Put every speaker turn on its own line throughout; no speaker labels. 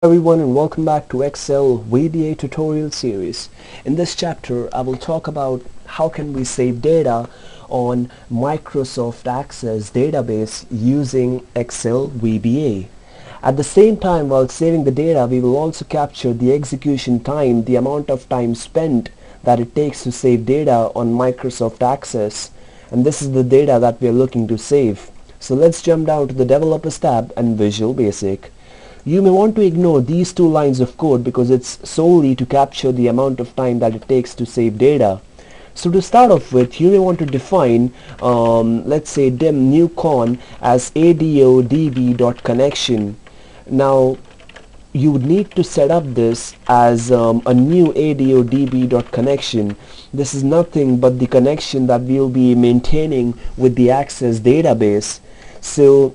everyone and welcome back to Excel VBA tutorial series. In this chapter I will talk about how can we save data on Microsoft Access database using Excel VBA. At the same time while saving the data we will also capture the execution time, the amount of time spent that it takes to save data on Microsoft Access and this is the data that we are looking to save. So let's jump down to the Developers tab and Visual Basic. You may want to ignore these two lines of code because it's solely to capture the amount of time that it takes to save data. So to start off with, you may want to define, um, let's say dim new con as adodb.connection. Now, you would need to set up this as um, a new adodb.connection. This is nothing but the connection that we'll be maintaining with the Access database. So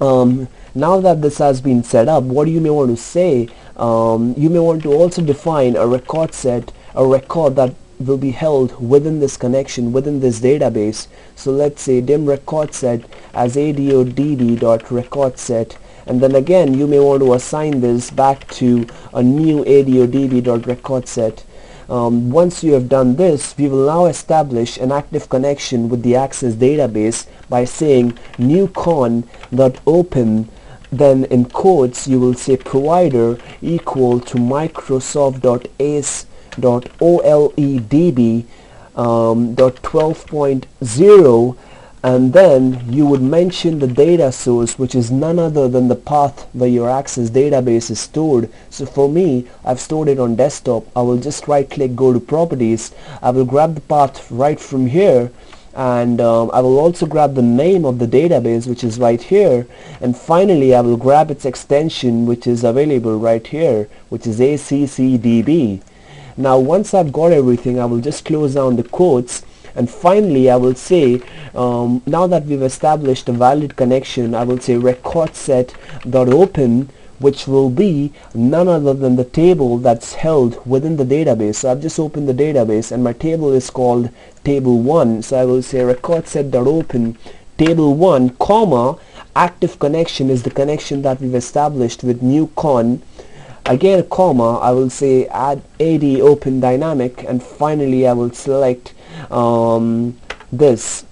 um, now that this has been set up what you may want to say? Um, you may want to also define a record set a record that will be held within this connection within this database. So let's say dim record set as adodb.record set. And then again you may want to assign this back to a new adodb.record set um, once you have done this, we will now establish an active connection with the Access database by saying new con.open then in quotes you will say provider equal to microsoft.ace.oledb um, dot 12.0 and then you would mention the data source which is none other than the path where your access database is stored. So for me I've stored it on desktop. I will just right click go to properties. I will grab the path right from here and um, I will also grab the name of the database which is right here. And finally I will grab its extension which is available right here which is ACCDB now once I've got everything I will just close down the quotes and finally I will say um, now that we've established a valid connection I will say record set dot open which will be none other than the table that's held within the database. So I've just opened the database and my table is called table 1. So I will say record set.open table 1 comma active connection is the connection that we've established with new con again comma I will say add ad open dynamic and finally I will select um, this.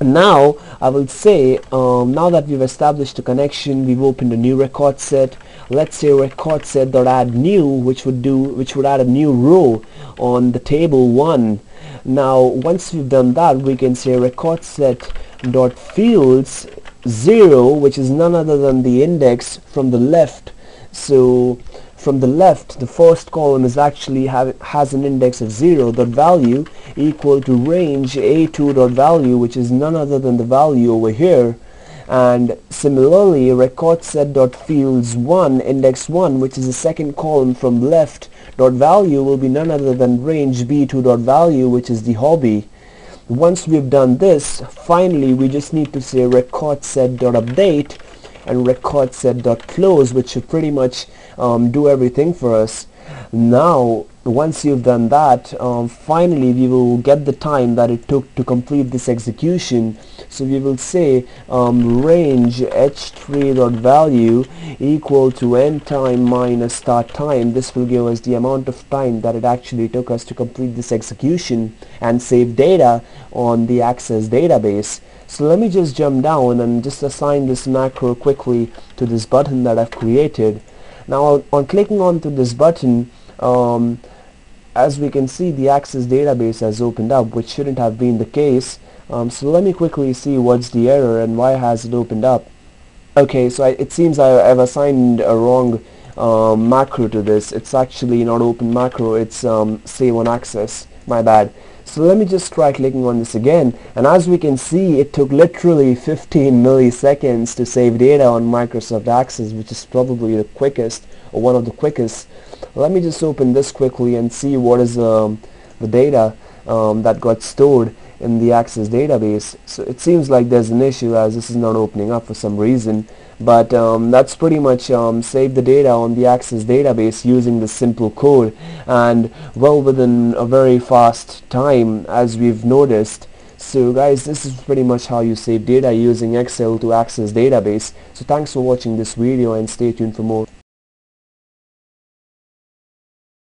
Now I will say um, now that we've established a connection we've opened a new record set. Let's say record set dot add new which would do which would add a new row on the table 1 now once we've done that we can say record set dot fields 0 which is none other than the index from the left. So from the left the first column is actually have, has an index of 0 dot value equal to range a2 dot value which is none other than the value over here. And similarly record set dot fields 1 index 1 which is the second column from left dot value will be none other than range b2 dot value which is the hobby. Once we've done this finally we just need to say record set dot update and record set dot close which should pretty much um, do everything for us. Now once you've done that um, finally we will get the time that it took to complete this execution. So we will say um, range h3 dot value equal to end time minus start time. This will give us the amount of time that it actually took us to complete this execution and save data on the access database so let me just jump down and just assign this macro quickly to this button that I've created. Now on clicking onto this button um, as we can see the access database has opened up which shouldn't have been the case. Um, so let me quickly see what's the error and why has it opened up. Okay so I, it seems I, have assigned a wrong um, macro to this. It's actually not open macro. It's um, save on access. My bad so let me just try clicking on this again and as we can see it took literally 15 milliseconds to save data on Microsoft Access which is probably the quickest or one of the quickest. Let me just open this quickly and see what is um, the data um, that got stored in the Access database. So it seems like there's an issue as this is not opening up for some reason but um, that's pretty much um, saved the data on the Access database using the simple code. And well within a very fast time as we've noticed. So guys this is pretty much how you save data using Excel to Access database. So thanks for watching this video and stay tuned for more